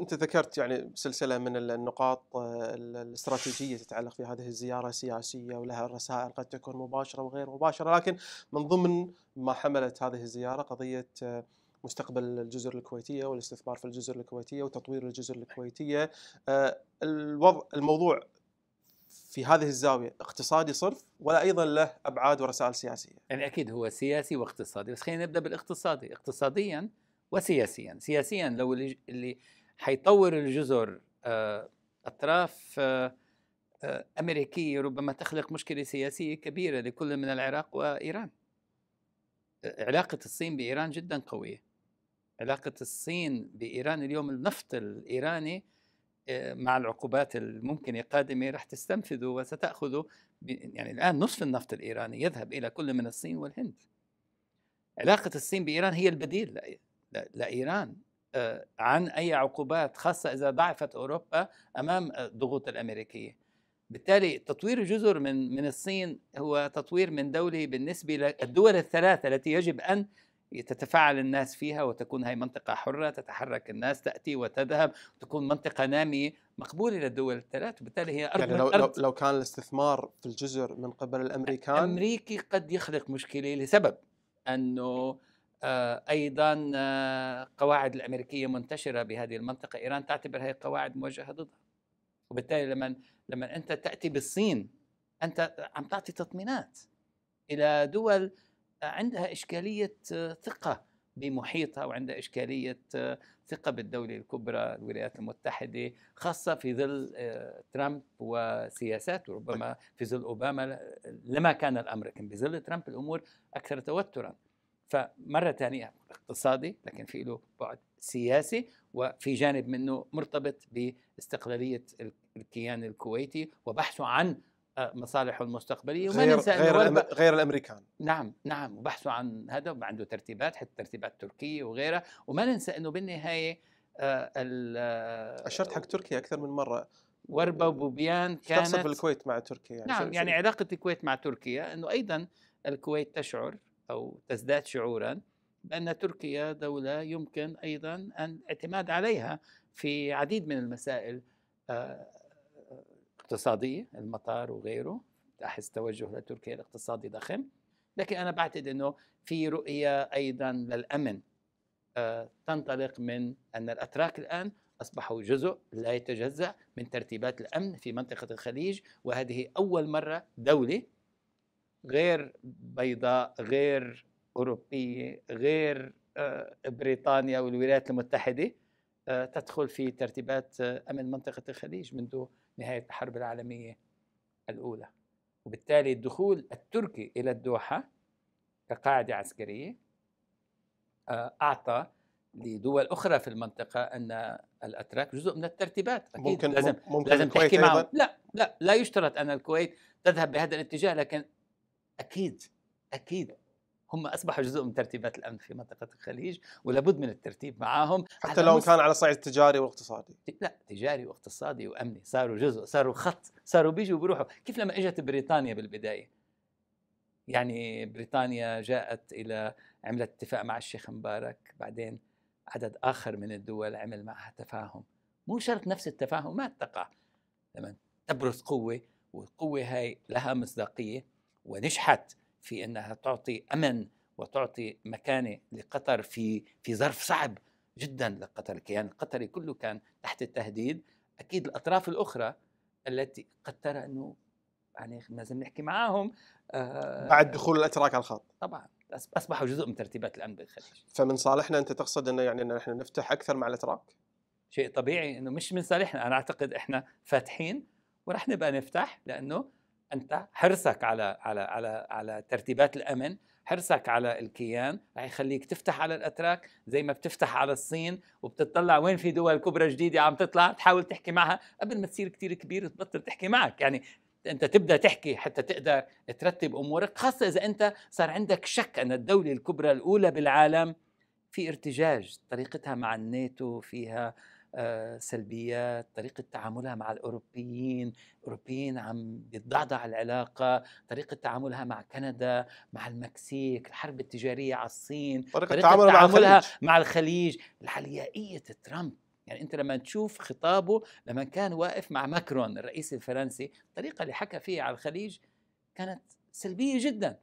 أنت ذكرت يعني سلسلة من النقاط آه، الاستراتيجية تتعلق في هذه الزيارة السياسية ولها رسائل قد تكون مباشرة وغير مباشرة لكن من ضمن ما حملت هذه الزيارة قضية آه، مستقبل الجزر الكويتية والاستثمار في الجزر الكويتية وتطوير الجزر الكويتية آه، الوضع الموضوع في هذه الزاوية اقتصادي صرف ولا أيضا له أبعاد ورسائل سياسية؟ يعني أكيد هو سياسي واقتصادي بس خلينا نبدأ بالاقتصادي. اقتصاديا وسياسيا. سياسيا لو اللي حيطور الجزر آه، أطراف آه، آه، أمريكية ربما تخلق مشكلة سياسية كبيرة لكل من العراق وإيران. علاقة الصين بإيران جدا قوية. علاقة الصين بإيران اليوم النفط الإيراني مع العقوبات الممكنة قادمة راح تستنفذه وستاخذه يعني الآن نصف النفط الإيراني يذهب إلى كل من الصين والهند. علاقة الصين بإيران هي البديل. لايران آه، عن أي عقوبات خاصة إذا ضعفت أوروبا أمام الضغوط الأمريكية. بالتالي تطوير الجزر من من الصين هو تطوير من دولة بالنسبة للدول الثلاثة التي يجب أن تتفاعل الناس فيها وتكون هي منطقة حرة تتحرك الناس تأتي وتذهب وتكون منطقة نامية مقبولة للدول الثلاث وبالتالي هي أرض يعني لو, أرض. لو كان الاستثمار في الجزر من قبل الأمريكان أمريكي قد يخلق مشكلة لسبب أنه آه، أيضا آه، قواعد الأمريكية منتشرة بهذه المنطقة. إيران تعتبر هذه القواعد موجهة ضدها. وبالتالي لما لما أنت تأتي بالصين أنت عم تعطي تطمينات إلى دول عندها إشكالية آه، ثقة بمحيطها وعندها إشكالية ثقة بالدولة الكبرى الولايات المتحدة خاصة في ظل ترامب وسياساته. ربما في ظل أوباما لما كان الأمر لكن بظل ترامب الأمور أكثر توترا. فمرة ثانية اقتصادي لكن في له بعد سياسي وفي جانب منه مرتبط باستقلالية الكيان الكويتي وبحثه عن آه، مصالحه المستقبلية. وما غير ننسى غير. غير الأمريكان. نعم نعم وبحثه عن هذا وعنده ترتيبات حتى ترتيبات تركية وغيرها. وما ننسى إنه بالنهاية آه آه أشرت حق تركيا أكثر من مرة. وربا وبوبيان كانت تقصد بالكويت مع تركيا؟ يعني نعم يعني علاقة الكويت مع تركيا إنه أيضا الكويت تشعر أو تزداد شعورا بأن تركيا دولة يمكن أيضا أن الاعتماد عليها في عديد من المسائل آه، اقتصادية المطار وغيره. أحس توجه لتركيا الاقتصادي ضخم. لكن أنا بعتقد أنه في رؤية أيضا للأمن آه، تنطلق من أن الأتراك الآن أصبحوا جزء لا يتجزأ من ترتيبات الأمن في منطقة الخليج. وهذه أول مرة دولة غير بيضاء غير أوروبية غير آه، بريطانيا والولايات المتحدة آه، تدخل في ترتيبات آه، أمن منطقة الخليج منذ نهاية الحرب العالمية الأولى. وبالتالي الدخول التركي إلى الدوحة كقاعدة عسكرية أعطى لدول أخرى في المنطقة أن الأتراك جزء من الترتيبات. أكيد ممكن لازم ممكن لازم تحكي معهم. لا لا لا يشترط أن الكويت تذهب بهذا الاتجاه لكن أكيد أكيد. هم أصبحوا جزء من ترتيبات الأمن في منطقة الخليج ولابد من الترتيب معهم حتى لو كان على صعيد تجاري واقتصادي. لا تجاري واقتصادي وأمني. صاروا جزء صاروا خط صاروا بيجوا بيروحوا. كيف لما إجت بريطانيا بالبداية؟ يعني بريطانيا جاءت إلى عملت اتفاق مع الشيخ مبارك بعدين عدد آخر من الدول عمل معها تفاهم. مو شرط نفس التفاهمات تقع. لما تبرز قوة والقوة هاي لها مصداقية. ونجحت في إنها تعطي أمن وتعطي مكانة لقطر في في ظرف صعب جدا لقطر. الكيان القطري كله كان تحت التهديد. أكيد الأطراف الأخرى التي قد ترى أنه يعني لازم نحكي معاهم آه بعد دخول الأتراك على الخط. طبعا. أصبحوا جزء من ترتيبات الامن بالخليج فمن صالحنا أنت تقصد إنه يعني إن إحنا نفتح أكثر مع الأتراك؟ شيء طبيعي إنه مش من صالحنا. أنا أعتقد إحنا فاتحين ورح نبقى نفتح لأنه أنت حرصك على على على على ترتيبات الأمن حرصك على الكيان رح يخليك تفتح على الأتراك زي ما بتفتح على الصين وبتطلع وين في دول كبرى جديدة عم تطلع تحاول تحكي معها قبل ما تصير كتير كبير تبطل تحكي معك. يعني أنت تبدأ تحكي حتى تقدر ترتب أمورك خاصة إذا أنت صار عندك شك أن الدولة الكبرى الأولى بالعالم في ارتجاج طريقتها مع الناتو فيها سلبيات طريقة تعاملها مع الأوروبيين الأوروبيين عم بتضعضع العلاقة طريقة تعاملها مع كندا مع المكسيك الحرب التجارية على الصين طريقة, طريقة تعاملها, مع, الخليج. مع الخليج الحليائية ترامب يعني أنت لما تشوف خطابه لما كان واقف مع ماكرون الرئيس الفرنسي الطريقة اللي حكى فيها على الخليج كانت سلبية جدا